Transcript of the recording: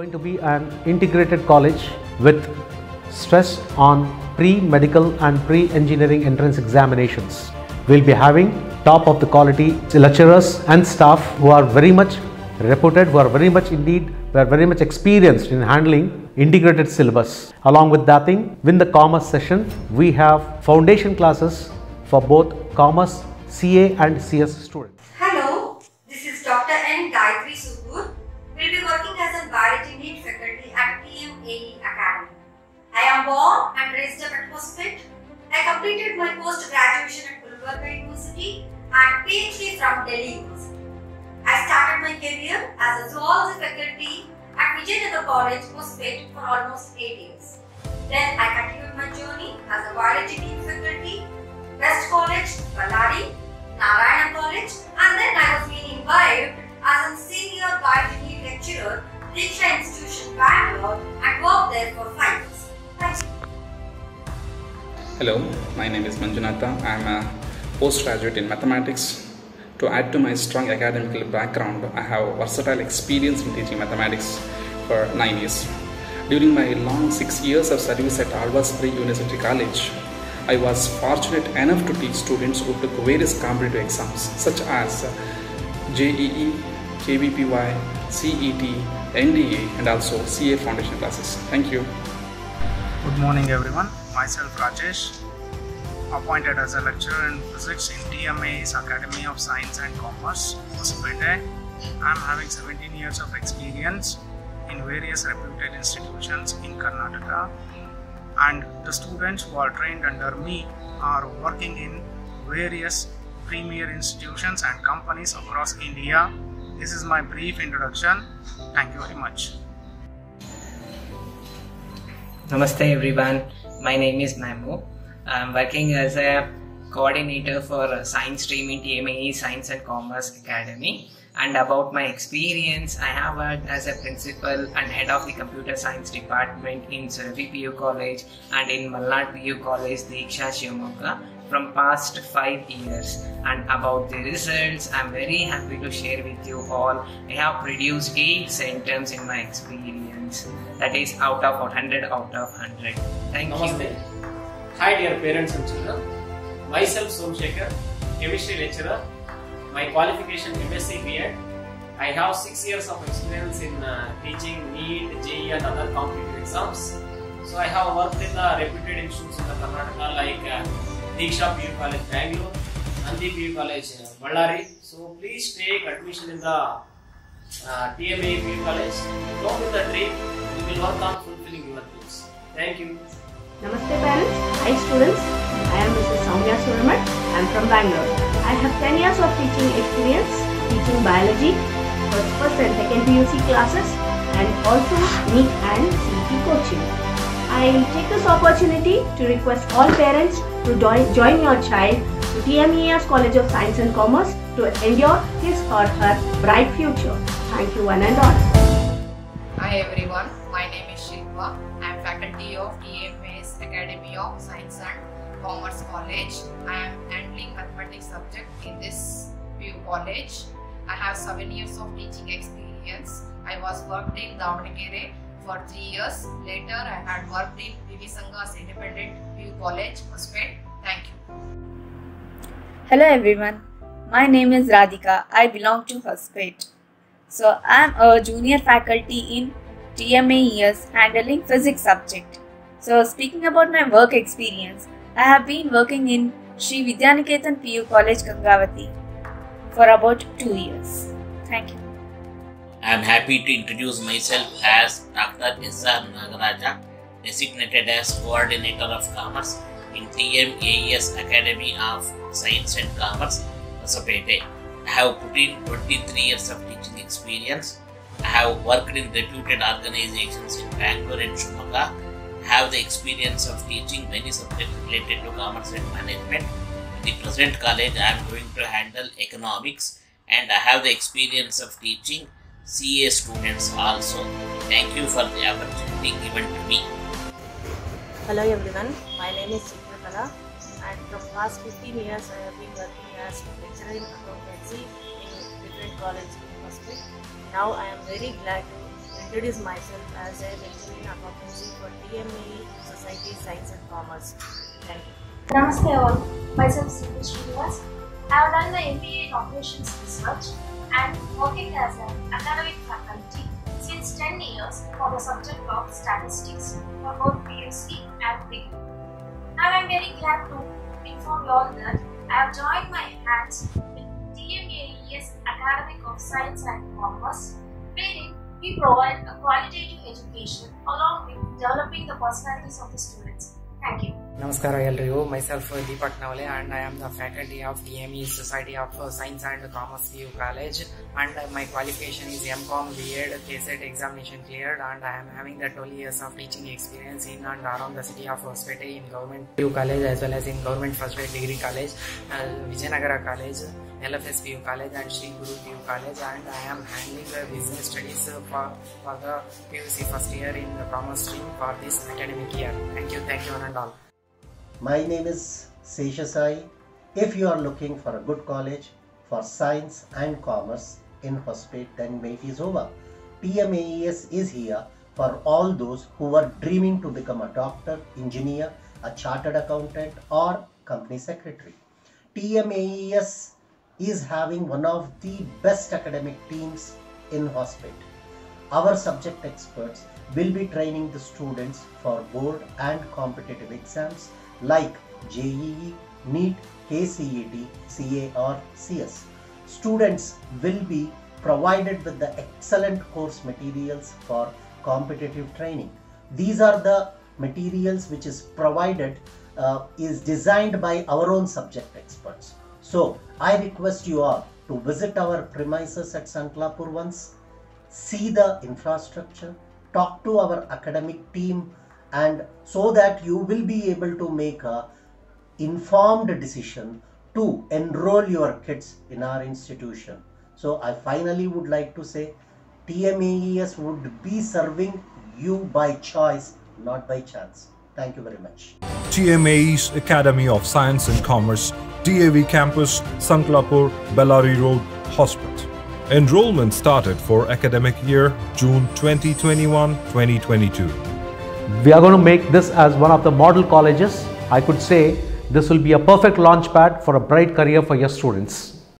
going to be an integrated college with stress on pre-medical and pre-engineering entrance examinations. We'll be having top of the quality lecturers and staff who are very much reputed, who are very much indeed, who are very much experienced in handling integrated syllabus. Along with that thing, within the commerce session, we have foundation classes for both commerce, CA and CS students. I born and raised up at. I completed my post-graduation at Gulbarga University and PhD from Delhi University. I started my career as a zoology faculty at Vijayanagar College, Hospet for almost 8 years. Then I continued my journey as a biology lead faculty, West College, Ballari, Narayana College, and then I was being invited as a senior biology lecturer, Diksha Institution, Bangalore, and worked there for five years. Thank you. Hello, my name is Manjunatha. I am a postgraduate in mathematics. To add to my strong academic background, I have versatile experience in teaching mathematics for nine years. During my long six years of service at Alva's Pre-University College, I was fortunate enough to teach students who took various competitive exams such as JEE, KVPY, CET, NDA, and also CA foundation classes. Thank you. Good morning, everyone. Myself Rajesh, appointed as a lecturer in physics in TMAES Academy of Science and Commerce, Hospete. I am having 17 years of experience in various reputed institutions in Karnataka, and the students who are trained under me are working in various premier institutions and companies across India. This is my brief introduction. Thank you very much. Namaste everyone. My name is Mamu. I'm working as a coordinator for science stream in TMAE Science and Commerce Academy. And about my experience, I have worked as a principal and head of the computer science department in Suravi PU College and in Malnad PU College, Diksha Shivamogga from past five years. And about the results, I'm very happy to share with you all. I have produced eight centums in my experience. That is out of 100 out of 100. Thank Namaste. you. Hi dear parents and children. Myself Somshekhar, chemistry lecturer. My qualification MSc B.Ed. I have six years of experience in uh, teaching NEET, JEE and other competitive exams. So I have worked in the reputed institutes in the Karnataka like uh, Diksha PU College Bangalore, Nandi PU College Ballari. So please take admission in the uh, TMA PU College. Don't with the dream, we will work on fulfilling your dreams. Thank you. Namaste parents, hi students. I am Mrs. Soumya Suramat. I am from Bangalore. I have 10 years of teaching experience, teaching biology, first, first and second PUC classes and also NEET and CET coaching. I take this opportunity to request all parents to join, your child to TMAES College of Science and Commerce to endure his or her bright future. Thank you one and all. Hi everyone, my name is Shilpa. I am faculty of TMAES Academy of Science and Commerce College. I am handling mathematics subject in this PU college. I have seven years of teaching experience. I was worked in Davanagere for three years. Later, I had worked in PV Sanghas Independent PU College, Hospet. Thank you. Hello everyone, my name is Radhika. I belong to Hospet. So I am a junior faculty in TMA years handling physics subject. So speaking about my work experience, I have been working in Sri Vidyaniketan PU College Gangavati for about two years. Thank you. I am happy to introduce myself as Dr. S.R. Nagaraja, designated as Coordinator of Commerce in TMAES Academy of Science and Commerce, Hosapete. I have put in 23 years of teaching experience. I have worked in reputed organizations in Bangalore and Shimoga. I have the experience of teaching many subjects related to commerce and management. In the present college, I am going to handle economics and I have the experience of teaching CA students also. Thank you for the opportunity given to me. Hello everyone, my name is Chitrapala and from past 15 years I have been working as a lecturer in accountancy in different colleges in Hospet. Now I am very glad to introduce myself as a lecturer in accountancy for TMA Society Science and Commerce. Thank you. Namaste all. Myself Sri Srinivas. I have done the MBA in Operations Research and working as an academic faculty since 10 years for the subject of statistics for both PUC and degree. And I am very glad to inform you all that I have joined my hands with TMAES Academic of Science and Commerce, wherein we provide a qualitative education along with developing the personalities of the students. Thank you. ನಮಸ್ಕಾರ ಎಲ್ರಿಗೂ myself Deepak Navale and I am the faculty of T M E society of science and commerce P U college and my qualification is M.Com B.Ed KSET examination cleared and I am having the 12 years of teaching experience in and around the city of Hospete in government PU college as well as in government first grade degree college, uh, Vijayanagara college, LFS college and Sri Guru PU college and I am handling the business studies for, for the PUC first year in the commerce stream for this academic year. Thank you, thank you one and all. My name is Seshasai. If you are looking for a good college for science and commerce in Hospate, then wait is over. TMAES is here for all those who are dreaming to become a doctor, engineer, a chartered accountant, or company secretary. TMAES is having one of the best academic teams in Hospate. Our subject experts will be training the students for board and competitive exams like JEE, NEET, KCET, CA or CS. Students will be provided with the excellent course materials for competitive training. These are the materials which is provided uh, is designed by our own subject experts. So I request you all to visit our premises at Sanklapur once, see the infrastructure, talk to our academic team and so that you will be able to make a informed decision to enroll your kids in our institution. So I finally would like to say TMAES would be serving you by choice, not by chance. Thank you very much. TMAES Academy of Science and Commerce, DAV Campus, Sanklapur, Bellary Road, Hospet. Enrollment started for academic year June 2021-2022. We are going to make this as one of the model colleges. I could say this will be a perfect launch pad for a bright career for your students.